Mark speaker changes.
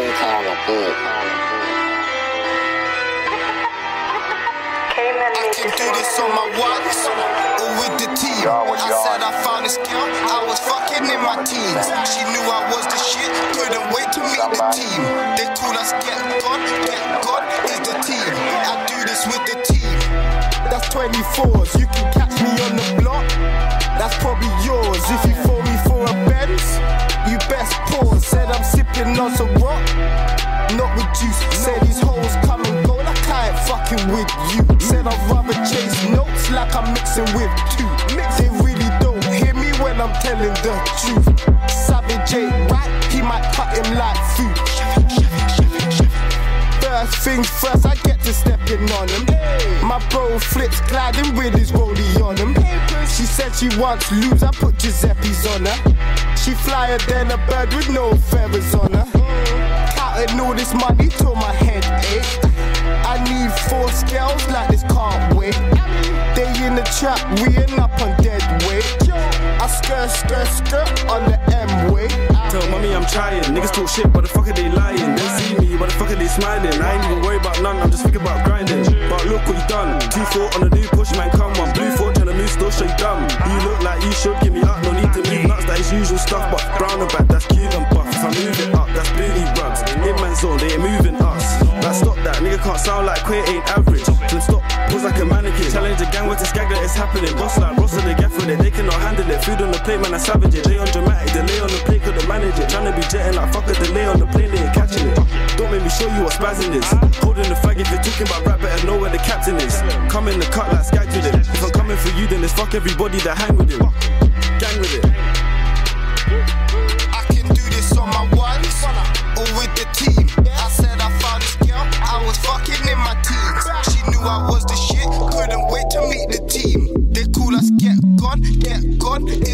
Speaker 1: I can do this on my ones or with the team. I said I found this girl, I was fucking in my teens. She knew I was the shit, couldn't wait to meet the team. They call us Get God, Get God is the team. I do this with the team. That's 24s, you can catch me on the block. That's probably yours. If you on some rock, not with juice. Said these hoes come and go like I ain't fucking with you. Said I'd rather chase notes like I'm mixing with two. Mix They really don't hear me when I'm telling the truth. Savage ain't right, he might cut him like food. First things first, I get to stepping on him. My bro flips gliding with his rollie on him. She said she wants lose, I put Giuseppe's on her. She flyer than a bird with no feathers on her. Counting all this money till my head ache. I need four scales like this can't wait. Eh? They in the trap, we ain't up on dead weight. I skirt, skirt, skirt on the M way.
Speaker 2: Tell mommy I'm trying. Niggas talk shit, but the fuck are they lying? They see me, but the fuck are they smiling? I ain't even worried about none, I'm just thinking about grinding. But look what you done. T4 on a new push, man, come on. Blue 4 trying to move, still you dumb. You look like you should give me usual stuff. But brown and back, that's Cuban buff. If I move it up, that's rugs. In man zone, they ain't moving us. Like, stop that, nigga can't sound like queer, ain't average. Then stop, pose like a mannequin. Challenge the gang with this gag that is happening. Boss like Ross and they get for it, they cannot handle it. Food on the plate, man, I savage it. Lay on dramatic, delay on the plate, couldn't manage it. Trying to be jetting like fuck a delay on the plane, they ain't catching it. Don't make me show you what spazzing is. Holding the fag if you're talking about rap, better know where the captain is. Come in the cut like skag with it. If I'm coming for you, then it's fuck everybody that hang with him. Gang with it.
Speaker 1: Was the